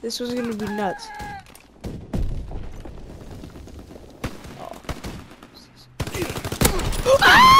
This was gonna be nuts. Ah,